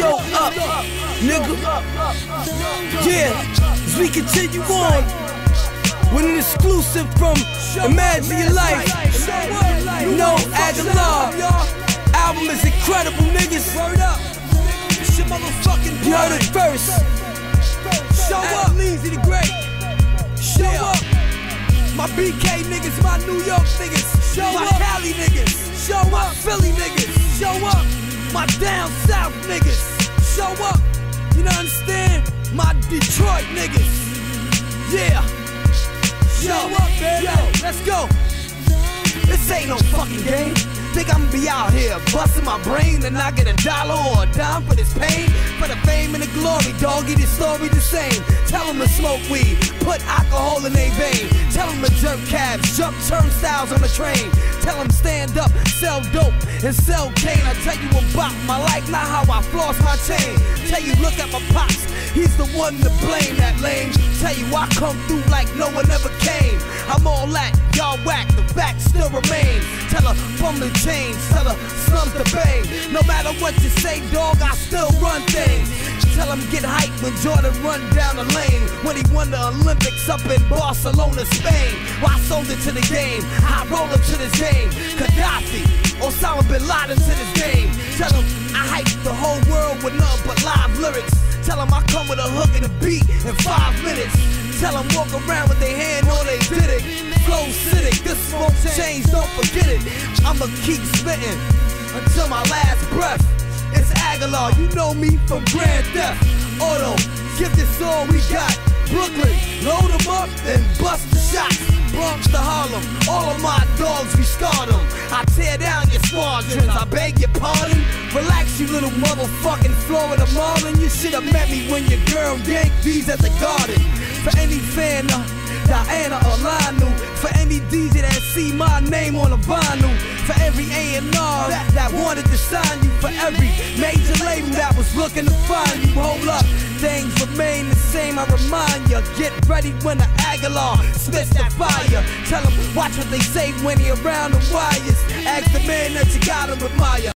show up, nigga. Yeah, as we continue on with an exclusive from Imagine Your Life. No Agallah. Album is incredible, niggas. You heard it first. Show up, Leezy the Great. Show up. My BK niggas, my New York niggas. Show my up. Cali niggas. Show up. Philly niggas. Show up. My down south niggas. Show up. You know understand? My Detroit niggas. Yeah. Show up, baby. Yo, let's go. This ain't no fucking game. Think I'ma be out here busting my brain and I get a dollar or a dime for this pain? For the fame and the glory, doggy, this story the same. Tell them to smoke weed, put alcohol in their vein. Tell them to jerk cabs, jump turnstiles on the train. Tell them stand up, sell dope, and sell cane. I tell you about my life, not how I floss my chain. You, look at my pops, he's the one to blame, that lame. Tell you, I come through like no one ever came. I'm all that, y'all whack, the facts still remain. Tell her, from the change, tell her, slums the bang. No matter what you say, dog, I still run things. Tell him get hype when Jordan run down the lane. When he won the Olympics up in Barcelona, Spain. Well, I sold it to the game, I roll up to this game. Gaddafi, Osama bin Laden to this game. Tell him lyrics. Tell him I come with a hook and a beat in five minutes. Tell them walk around with their hand on they did it. Flow citic, this won't change, don't forget it. I'ma keep spitting until my last breath. It's Agallah, you know me from Grand Theft Auto. Give this all we got. Brooklyn, load them up, then bust the shots. Bronx to Harlem, all of my dogs, we them. I tear down your squadrons, I beg your pardon. Relax, you little motherfucking Florida Marlin. You should have met me when your girl yanked these at the garden. For any fan of Diana or Lanu, for any DJ that see my name on a vinyl, for every A&R that, that wanted to sign you, for every major label that was looking to find you. Hold up, things remain the same. I remind ya, get ready when the Agallah spits the fire. Tell them watch what they say when he around the wires. Ask the man that you got him admire.